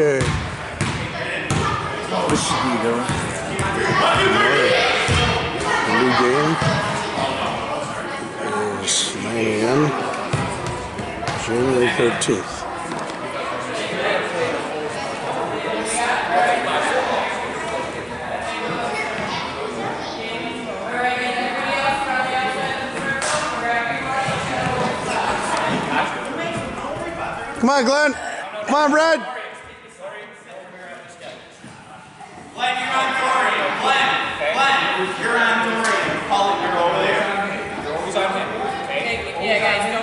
Okay. This should be. The new game is 9 a.m. January 13th. Come on, Glenn. Come on, Brad. Paul, you're over there. On him? Yeah, guys,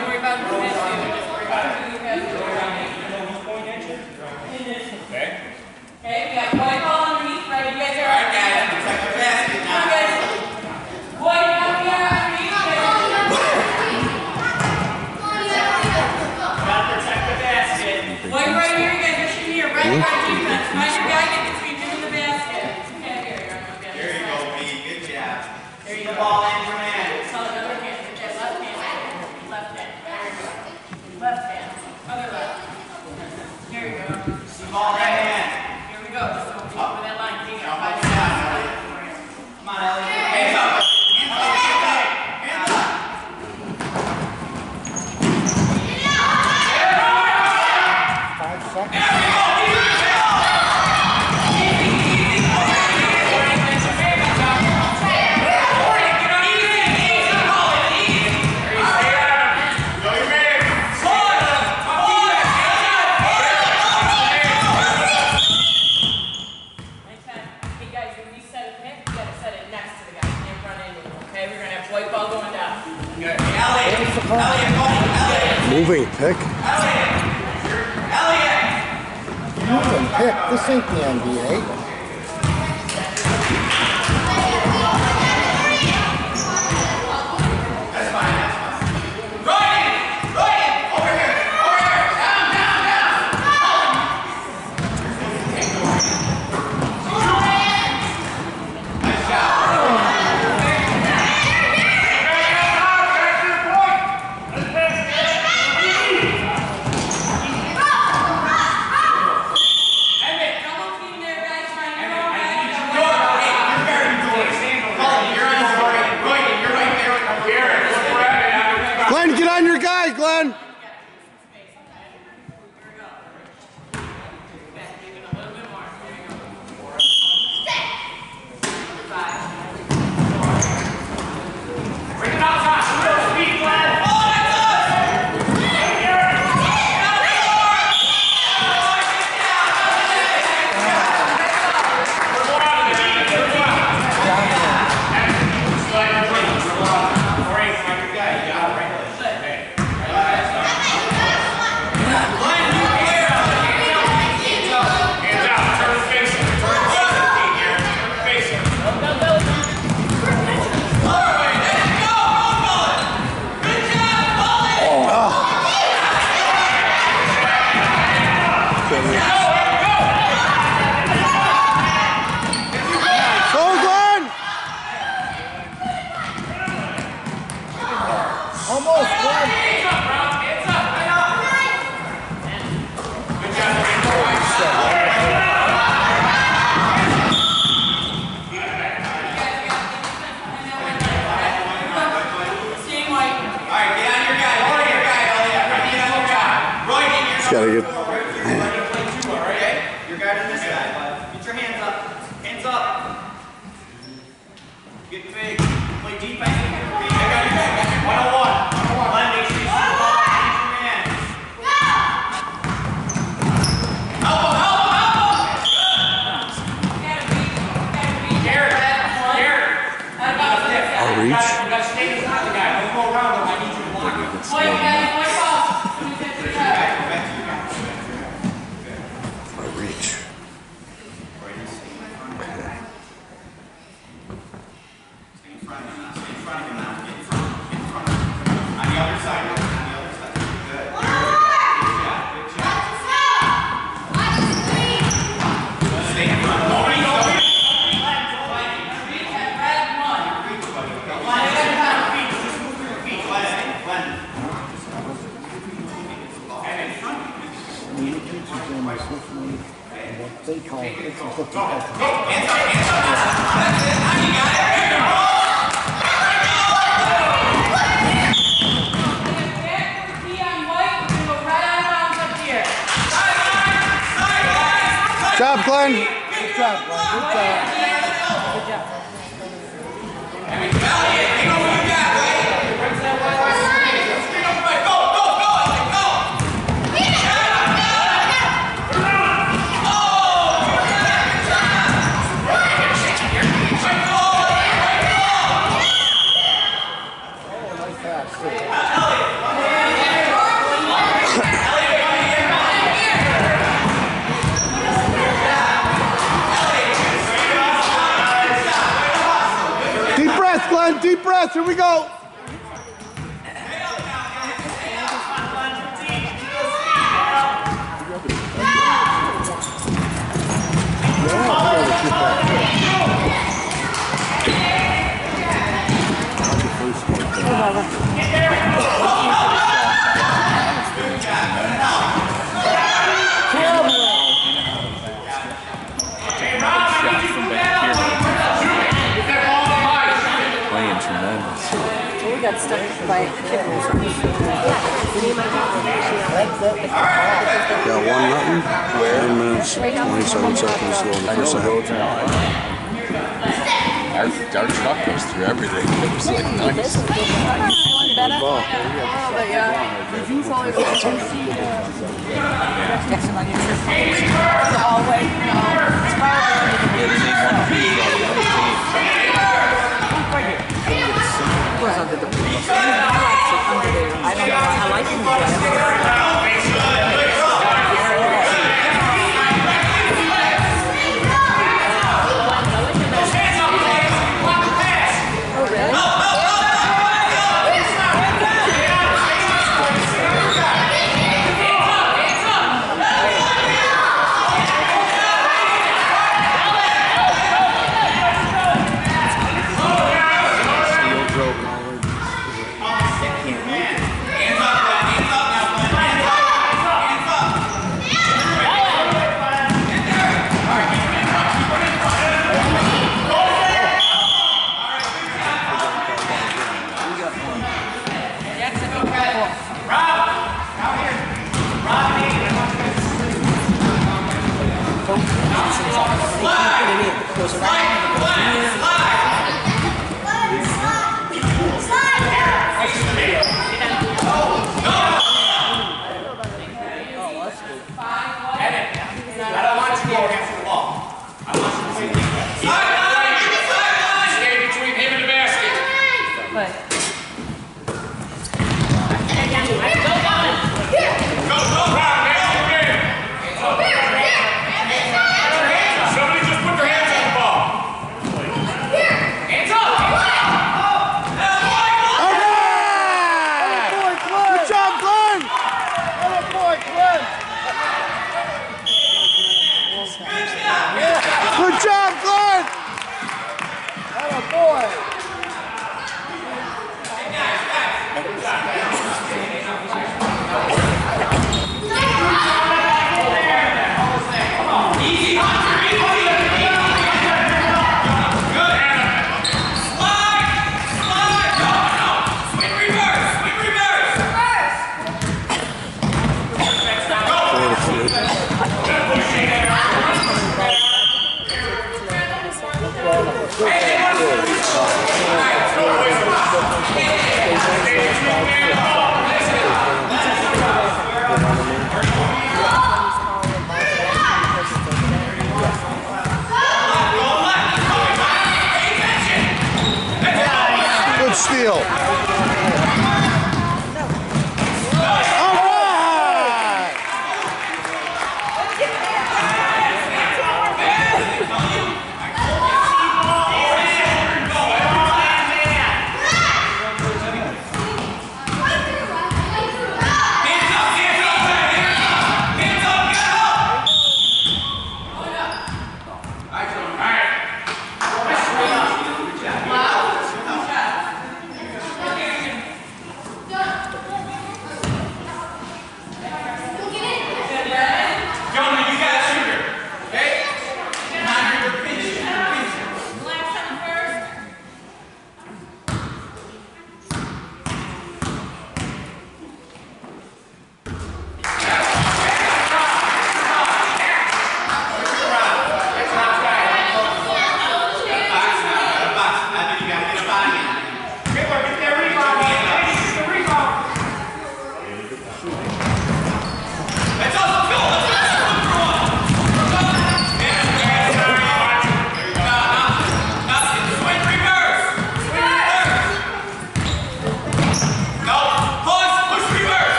they call it. It's a 50 Be on white, we're gonna go right out of bounds up here. Job, Glenn. Good job, Glenn. Good job. Here we go. Got stuck by kickers. Yeah, one nothing. Nine minutes, 27 seconds still in the I know first the half. roads are. Our, our truck goes through everything. It was like nice. Better? Ball. Oh, but yeah. He's always got two feet. Guessing on your trip. The hallway, no. It's probably under the Yeah, they need one piece on the other team. It was under the. There. I don't know. I like him.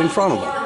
In front of him.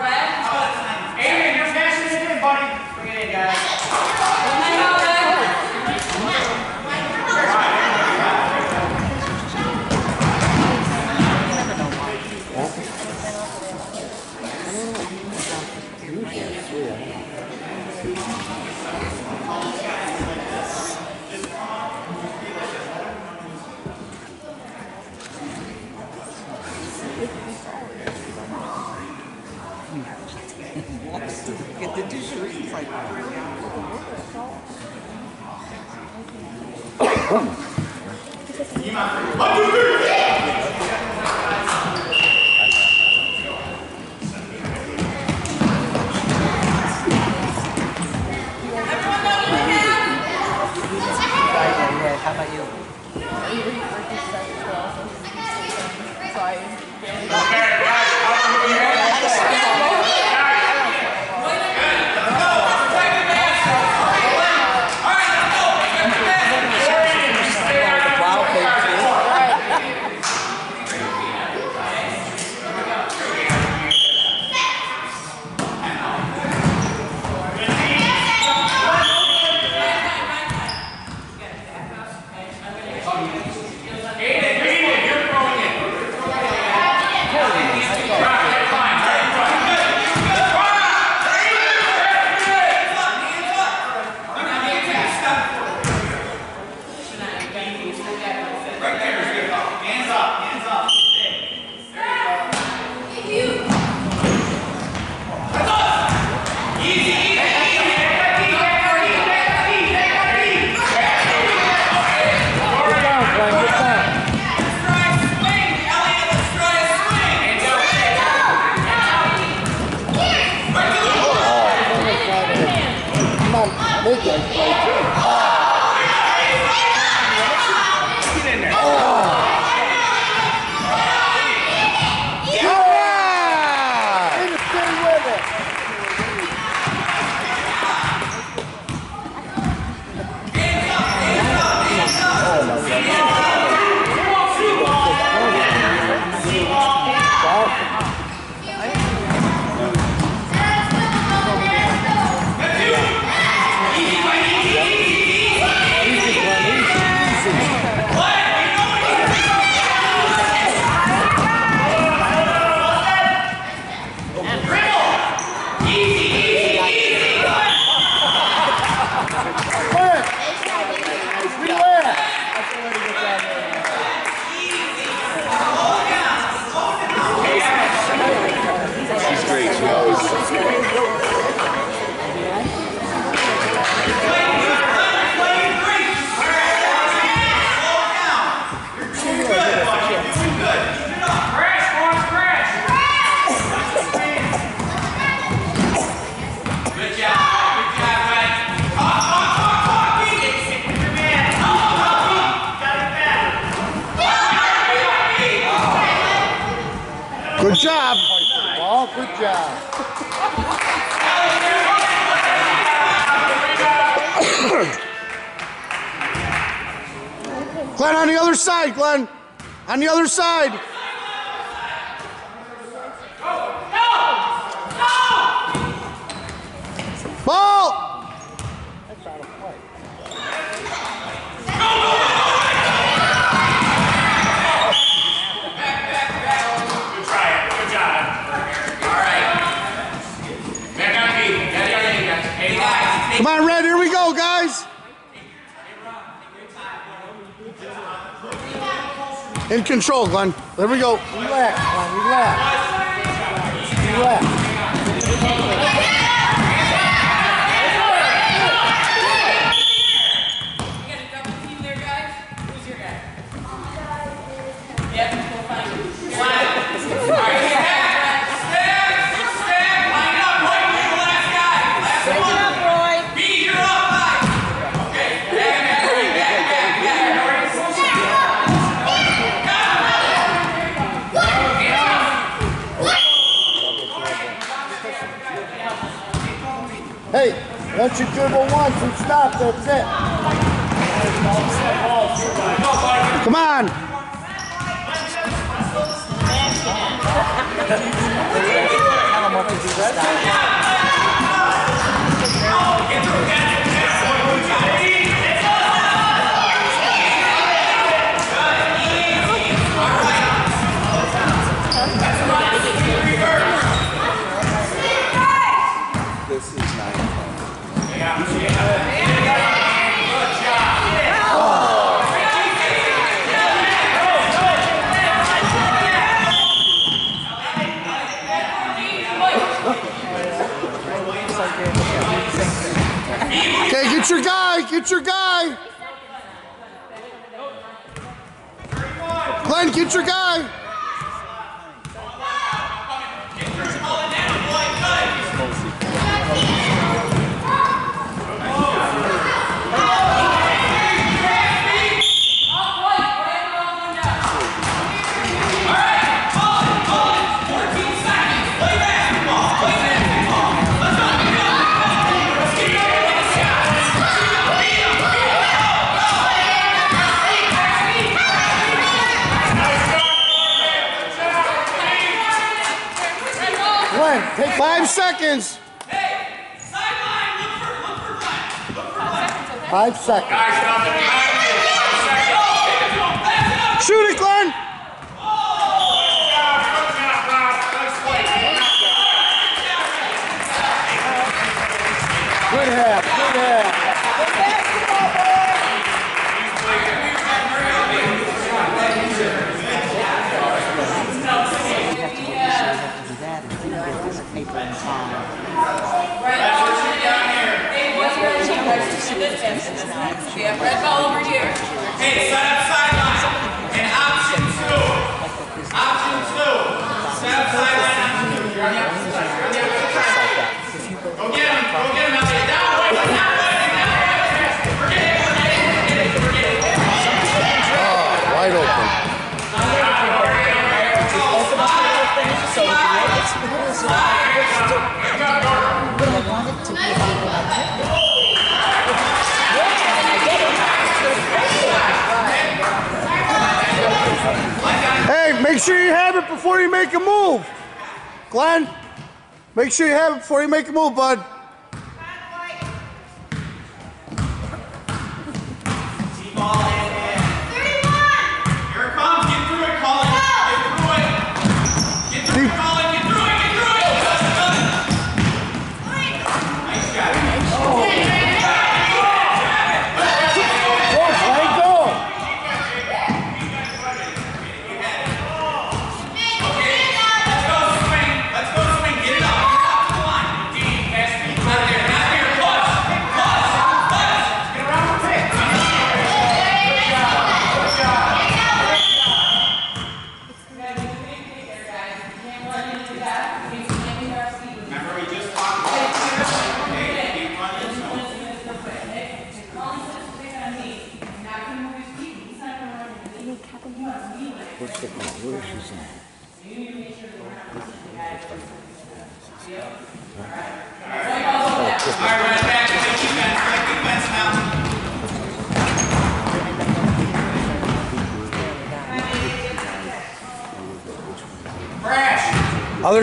control, Glenn. There we go. Relax, Glenn. Relax. Relax. Don't you dribble once and stop, that's it. Come on! How much? second. Red Ball over here. Hey, sign up, sign Make sure you have it before you make a move. Glenn, make sure you have it before you make a move, bud.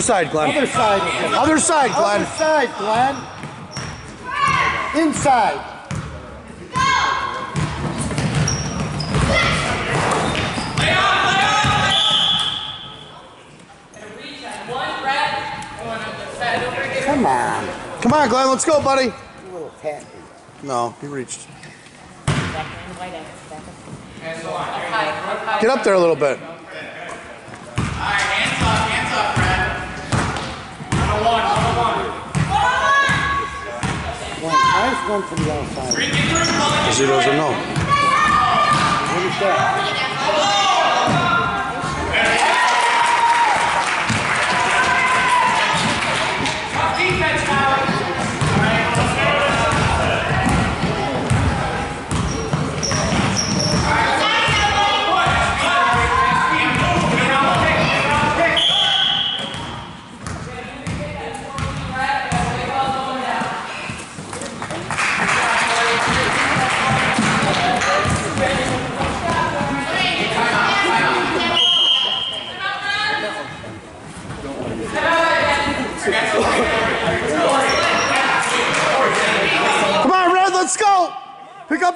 Side, Glenn. Other side. Other side, Other side, Glenn. Inside. Lay on, lay on, lay on. Reach on one breath, going on the side over here. Come on. Come on, Glenn. Let's go, buddy. A little tappy. No, he reached. Hands on. Up high, up high. Get up there a little bit. All right, hands up, hands up, Brad. One on one, one on one. One, nice one from the outside. Three, get through, Because he doesn't know. What is that?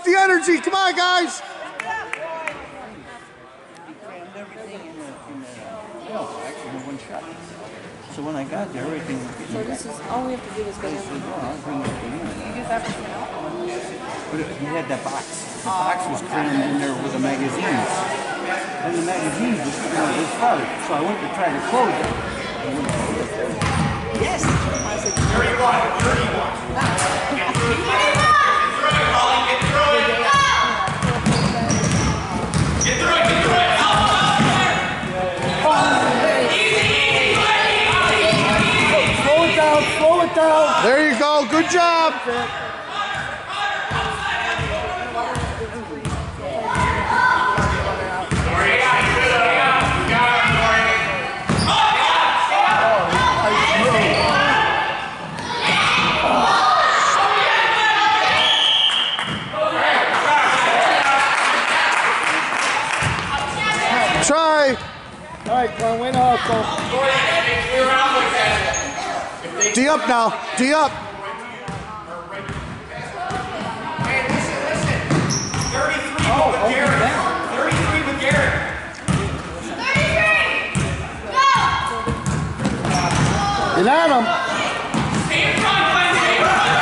the energy. Come on, guys. So when I got there, everything. So this is all we have to do is go down. You do that have to But he had that box. The box was crammed in there with the magazines, and the magazines was you know, was started. So I went to try to close it. Yes. I said, 31, 31. D up now. D up. Oh, oh, Thirty-three with Garrett. Thirty-three with Garrett. Get on him. Stay in front, Glenn, stay in front.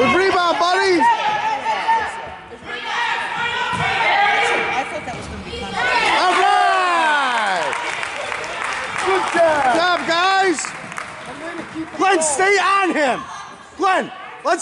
Good rebound, buddy. I thought that was going to be fun. All right. Good job. Good job, guys. Glenn, stay on him. Glenn, let's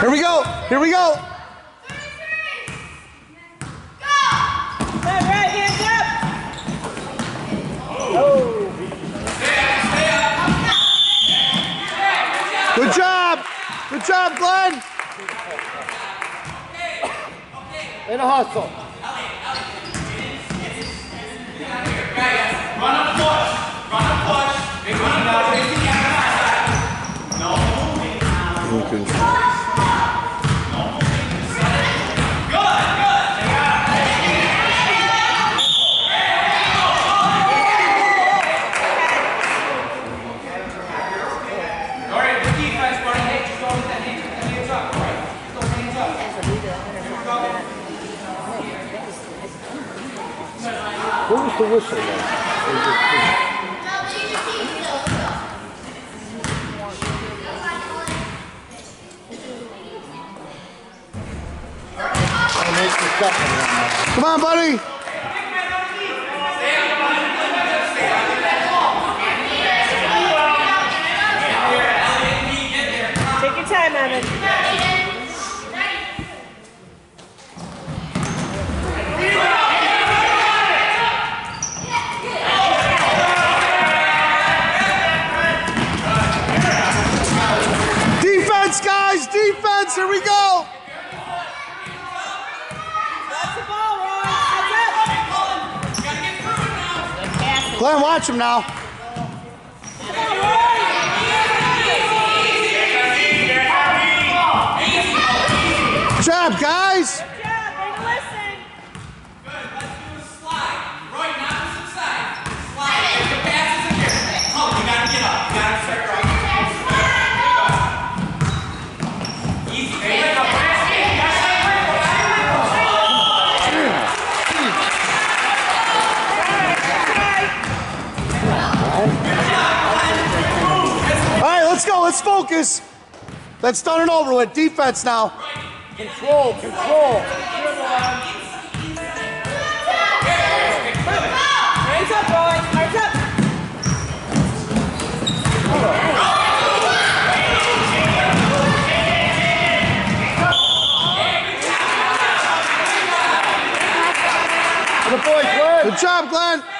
Here we go, here we go. Oh. Good job! Good job, Glenn! In a hustle. whistle then? Come on, buddy. Take your time, Evan. Catch them now. Let's turn it over with. Defense now. Control, control. Up, boys. Up. Good job, Glenn.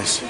eso.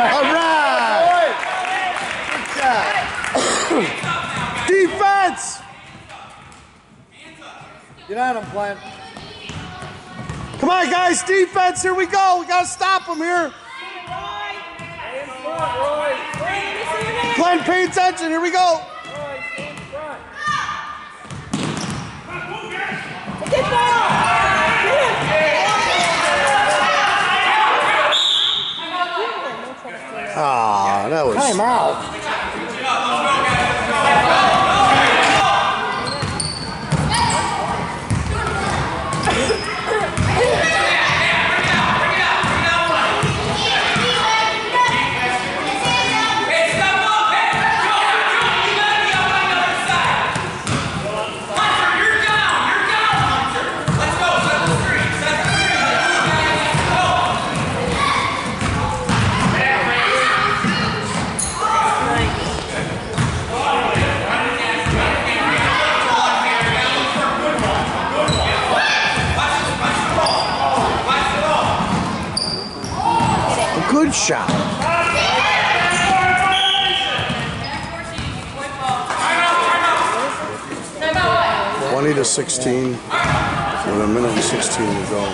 All right. Good job. Defense. Get on him, Glenn. Come on, guys. Defense. Here we go. We got to stop him here. Glenn, pay attention. Here we go. That. Time out. A good shot. Time out what? 20 to 16 with a minute and 16 to go.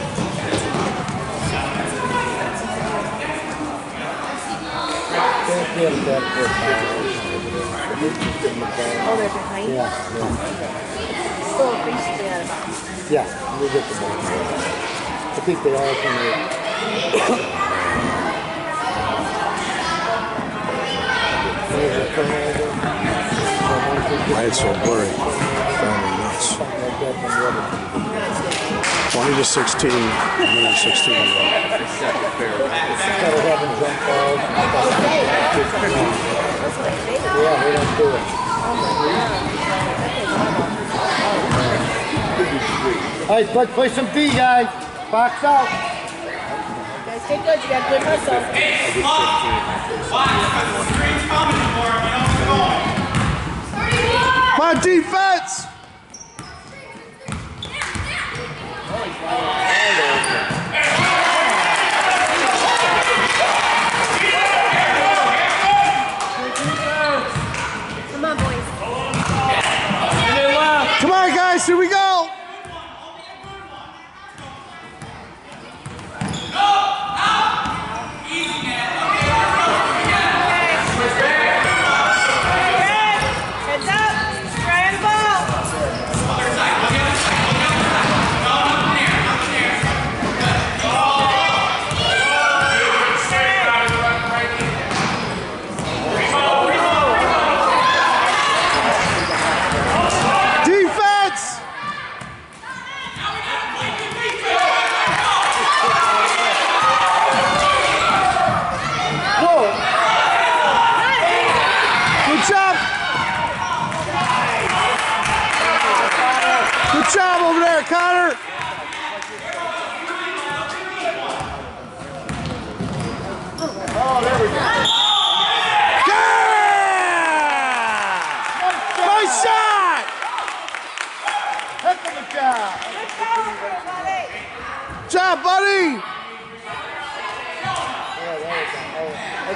Oh, they're behind? Yeah. Still basically out of. Yeah, we'll get the ball. I think they all can. Why it's so blurry? Driving nuts. Something like that from the other team. 20 to 16, minute 16 to go. Instead of having jump balls. Yeah, they don't do it. All right, let's play some D, guys. Box out. Guys, get good. You got good muscle. Hey, lock. Watch, because the screen's my defense. you 31!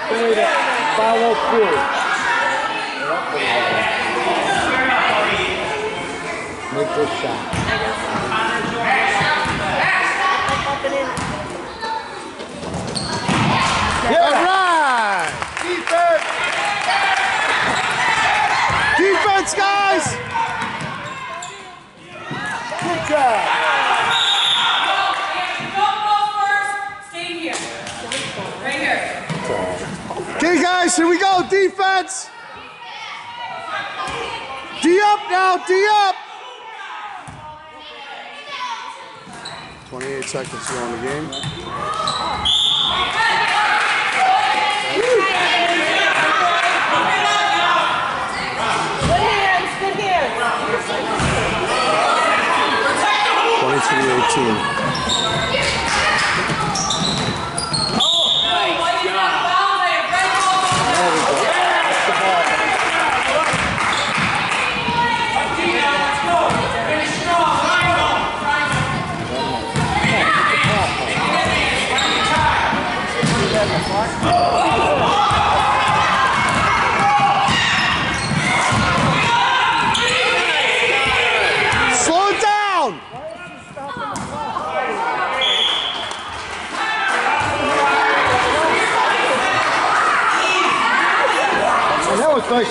To follow through. Make this shot. All right! Defense. Defense, guys! Good job. Don't go first. Stay here. Right here. Okay, guys, here we go. Defense. D up now. D up. 28 seconds to go in the game. Good hands, good hands. 23 해야 될거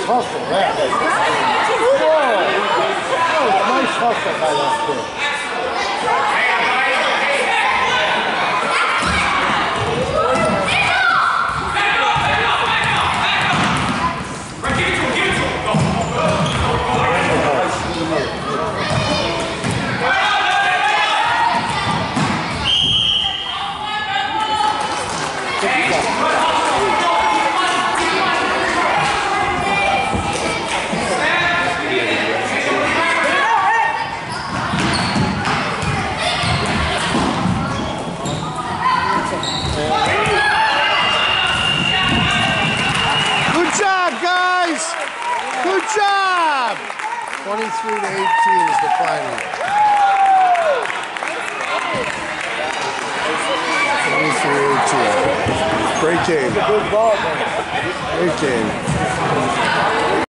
that was